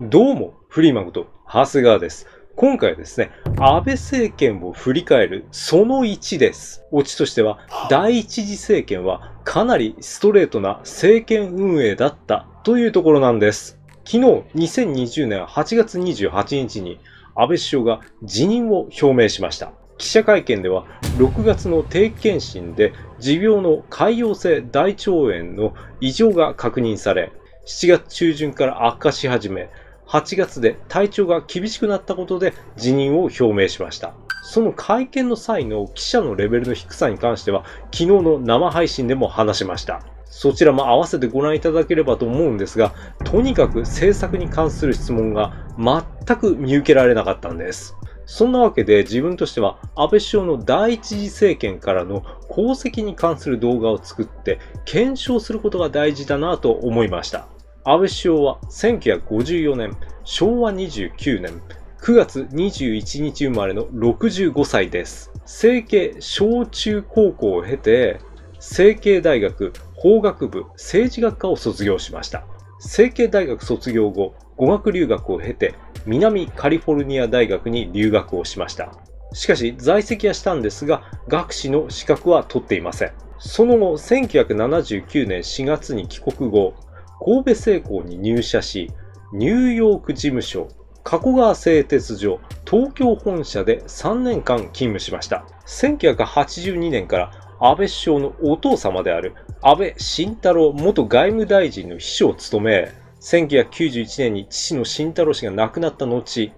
どうも、フリーマンこと長谷川です。今回はですね、安倍政権を振り返るその1です。オチとしては、第一次政権はかなりストレートな政権運営だったというところなんです。昨日、2020年8月28日に安倍首相が辞任を表明しました。記者会見では6月の定期検診で持病の潰瘍性大腸炎の異常が確認され、7月中旬から悪化し始め、8月で体調が厳しくなったことで辞任を表明しました。その会見の際の記者のレベルの低さに関しては、昨日の生配信でも話しました。そちらも合わせてご覧いただければと思うんですが、とにかく政策に関する質問が全く見受けられなかったんです。そんなわけで自分としては安倍首相の第一次政権からの功績に関する動画を作って検証することが大事だなと思いました。安倍首相は1954年、昭和29年、9月21日生まれの65歳です。成形小中高校を経て、成形大学法学部政治学科を卒業しました。成形大学卒業後、語学留学を経て、南カリフォルニア大学に留学をしました。しかし、在籍はしたんですが、学士の資格は取っていません。その後、1979年4月に帰国後、神戸製鋼に入社し、ニューヨーク事務所、加古川製鉄所、東京本社で3年間勤務しました。1982年から安倍首相のお父様である安倍晋太郎元外務大臣の秘書を務め、1991年に父の晋太郎氏が亡くなった後、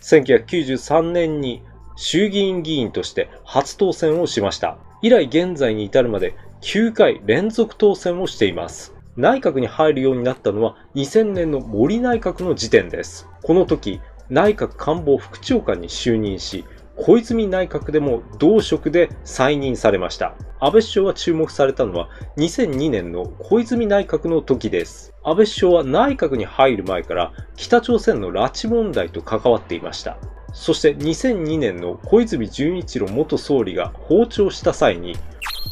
1993年に衆議院議員として初当選をしました。以来現在に至るまで9回連続当選をしています。内閣に入るようになったのは2000年の森内閣の時点です。この時、内閣官房副長官に就任し、小泉内閣でも同職で再任されました。安倍首相が注目されたのは2002年の小泉内閣の時です。安倍首相は内閣に入る前から北朝鮮の拉致問題と関わっていました。そして2002年の小泉純一郎元総理が訪朝した際に、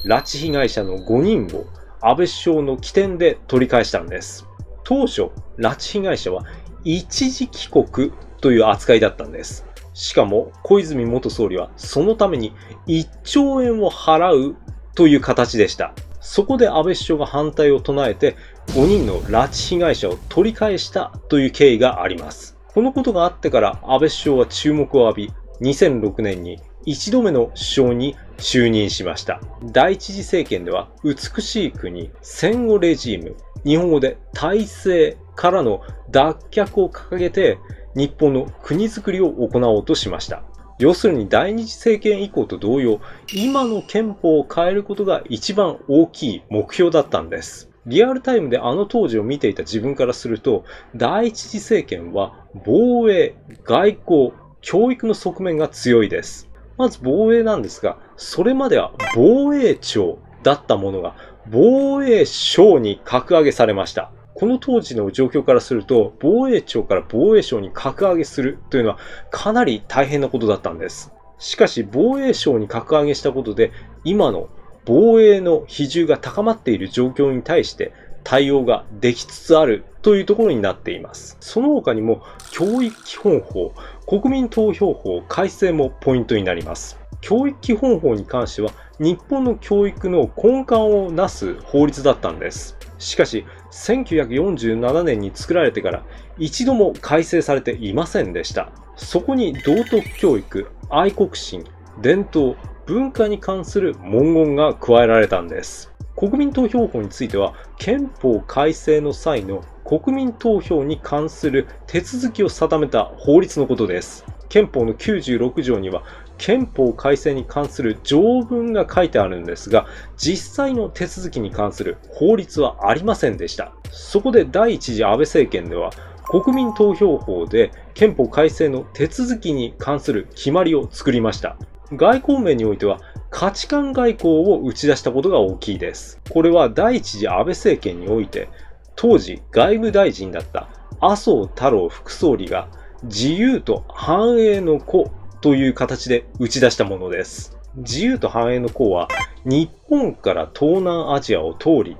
拉致被害者の5人を安倍首相の起点で取り返したんです。当初、拉致被害者は一時帰国という扱いだったんです。しかも、小泉元総理はそのために1兆円を払うという形でした。そこで安倍首相が反対を唱えて、5人の拉致被害者を取り返したという経緯があります。このことがあってから安倍首相は注目を浴び、2006年に1度目の首相に就任しました。第一次政権では美しい国、戦後レジーム、日本語で体制からの脱却を掲げて日本の国づくりを行おうとしました。要するに第二次政権以降と同様、今の憲法を変えることが一番大きい目標だったんです。リアルタイムであの当時を見ていた自分からすると、第一次政権は防衛、外交、教育の側面が強いです。まず防衛なんですが、それまでは防衛庁だったものが防衛省に格上げされました。この当時の状況からすると、防衛庁から防衛省に格上げするというのはかなり大変なことだったんです。しかし防衛省に格上げしたことで、今の防衛の比重が高まっている状況に対して対応ができつつあるというところになっています。その他にも教育基本法、国民投票法改正もポイントになります。教育基本法に関しては日本の教育の根幹をなす法律だったんです。しかし、1947年に作られてから一度も改正されていませんでした。そこに道徳教育、愛国心、伝統、文化に関する文言が加えられたんです。国民投票法については、憲法改正の際の国民投票に関する手続きを定めた法律のことです。憲法の96条には憲法改正に関する条文が書いてあるんですが、実際の手続きに関する法律はありませんでした。そこで第一次安倍政権では、国民投票法で憲法改正の手続きに関する決まりを作りました。外交面においては価値観外交を打ち出したことが大きいです。これは第一次安倍政権において、当時外務大臣だった麻生太郎副総理が自由と繁栄の子という形で打ち出したものです。自由と繁栄の項は日本から東南アジアを通り、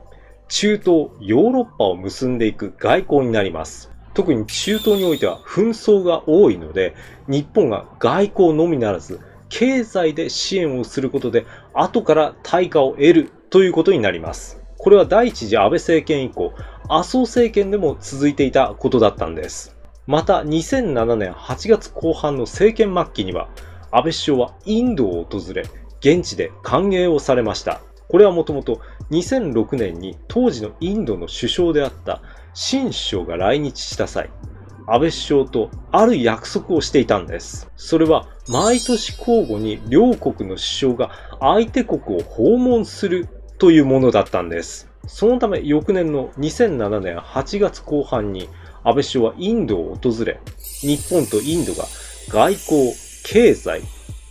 中東、ヨーロッパを結んでいく外交になります。特に中東においては紛争が多いので、日本が外交のみならず、経済で支援をすることで、後から対価を得るということになります。これは第一次安倍政権以降、麻生政権でも続いていたことだったんです。また2007年8月後半の政権末期には、安倍首相はインドを訪れ、現地で歓迎をされました。これはもともと2006年に当時のインドの首相であった新首相が来日した際、安倍首相とある約束をしていたんです。それは毎年交互に両国の首相が相手国を訪問するというものだったんです。そのため翌年の2007年8月後半に安倍首相はインドを訪れ、日本とインドが外交、経済、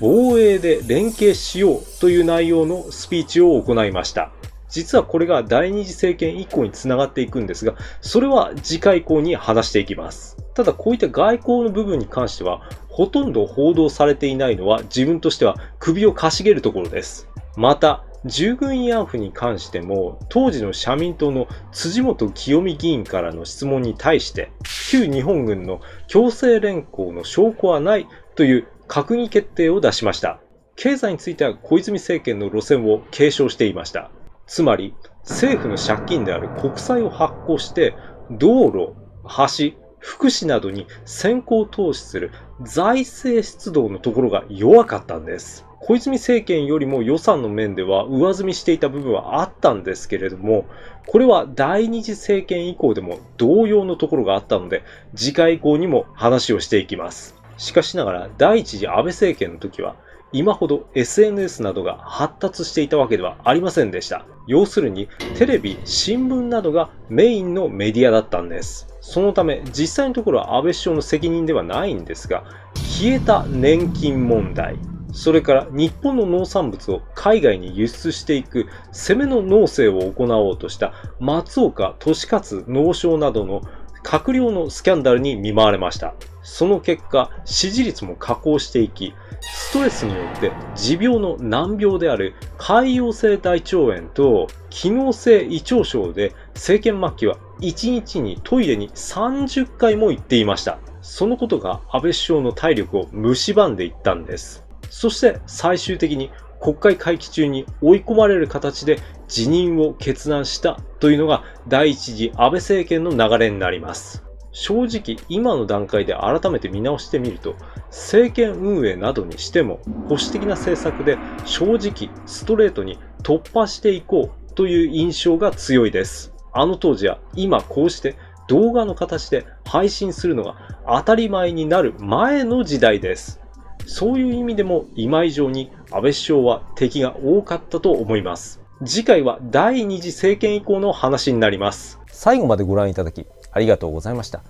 防衛で連携しようという内容のスピーチを行いました。実はこれが第二次政権以降につながっていくんですが、それは次回以降に話していきます。ただこういった外交の部分に関しては、ほとんど報道されていないのは自分としては首をかしげるところです。また、従軍慰安婦に関しても、当時の社民党の辻元清美議員からの質問に対して、旧日本軍の強制連行の証拠はないという閣議決定を出しました。経済については小泉政権の路線を継承していました。つまり、政府の借金である国債を発行して、道路、橋、福祉などに先行投資する財政出動のところが弱かったんです。小泉政権よりも予算の面では上積みしていた部分はあったんですけれども、これは第二次政権以降でも同様のところがあったので、次回以降にも話をしていきます。しかしながら、第一次安倍政権の時は、今ほど SNS などが発達していたわけではありませんでした。要するに、テレビ、新聞などがメインのメディアだったんです。そのため、実際のところは安倍首相の責任ではないんですが、消えた年金問題、それから日本の農産物を海外に輸出していく攻めの農政を行おうとした松岡利勝農相などの閣僚のスキャンダルに見舞われました。その結果、支持率も下降していき、ストレスによって持病の難病である潰瘍性大腸炎と機能性胃腸症で政権末期は1日にトイレに30回も行っていました。そのことが安倍首相の体力を蝕んでいったんです。そして最終的に国会会期中に追い込まれる形で辞任を決断したというのが第一次安倍政権の流れになります。正直今の段階で改めて見直してみると政権運営などにしても保守的な政策で正直ストレートに突破していこうという印象が強いです。あの当時は今こうして動画の形で配信するのが当たり前になる前の時代です。そういう意味でも今以上に安倍首相は敵が多かったと思います。次回は第二次政権以降の話になります。最後までご覧いただきありがとうございました。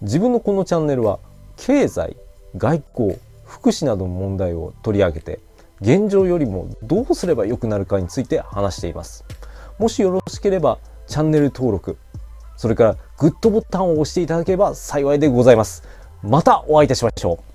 自分のこのチャンネルは経済、外交、福祉などの問題を取り上げて現状よりもどうすれば良くなるかについて話しています。もしよろしければチャンネル登録、それからグッドボタンを押していただければ幸いでございます。またお会いいたしましょう。